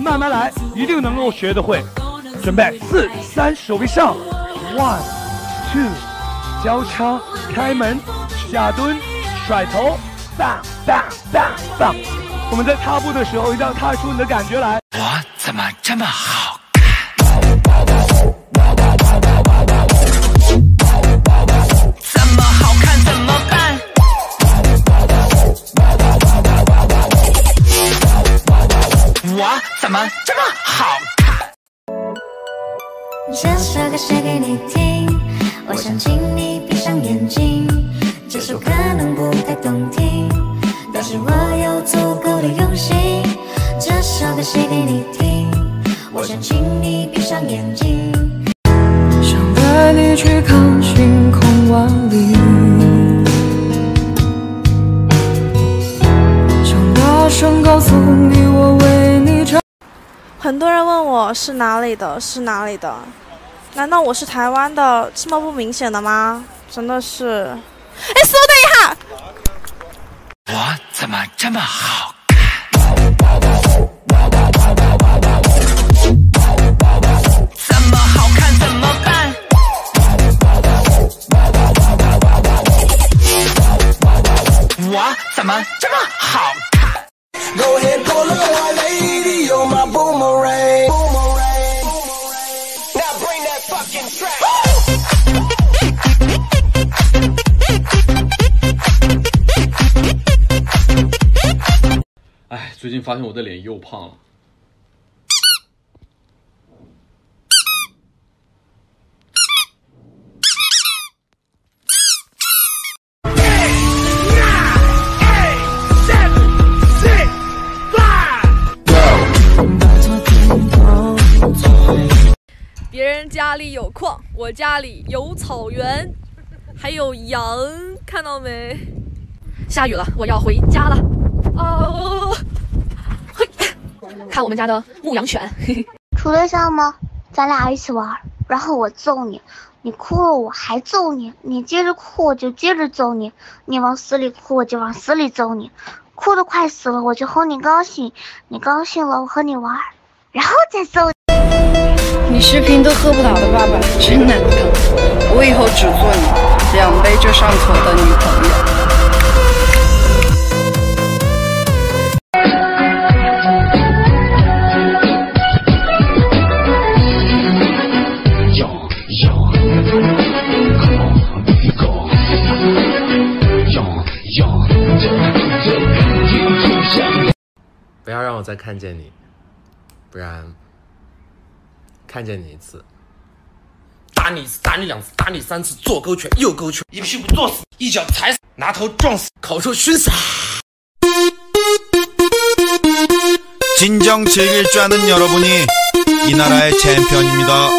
慢慢来，一定能够学得会。准备，四三，手臂上，one two，交叉开门，下蹲，甩头，bang bang bang bang。我们在踏步的时候，一定要踏出你的感觉来。我怎么这么好？我怎么这么好看？这首歌写给你听，我想请你闭上眼睛。这首可能不太动听，但是我有足够的用心。这首歌写给你听，我想请你闭上眼睛。想带你去看星空万里，想大声告诉你我为。很多人问我是哪里的，是哪里的？难道我是台湾的？这么不明显的吗？真的是。哎，稍等一下。我怎么这么好看？怎么好看怎么办？我怎么这么好看？Go ahead，follow my lady, you're my boomerang. Boomerang. Now bring that fucking track. 哎，最近发现我的脸又胖了。人家里有矿，我家里有草原，还有羊，看到没？下雨了，我要回家了。哦，嘿，看我们家的牧羊犬。嘿嘿处对象吗？咱俩一起玩，然后我揍你，你哭了我还揍你，你接着哭我就接着揍你，你往死里哭我就往死里揍你，哭得快死了我就哄你高兴，你高兴了我和你玩，然后再揍你。你视频都喝不倒的爸爸真难当，我以后只做你两杯就上头的女朋友。不要让我再看见你，不然看见你一次，打你一次，打你两次，打你三次，左勾拳，右勾拳，一屁股坐死，一脚踩死，拿头撞死，烤肉熏死。 진정즐길 줄 아는 여러분이 이 나라의 챔피언입니다.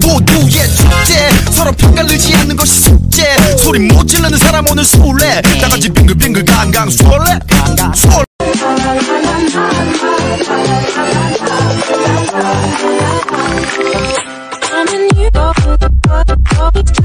모두의 축제 서로 평가르지 않는 것이 숙제 소리 못 질르는 사람 오늘 술래. 다같이 빙글빙글 강강 술래? 술래 I'm in you.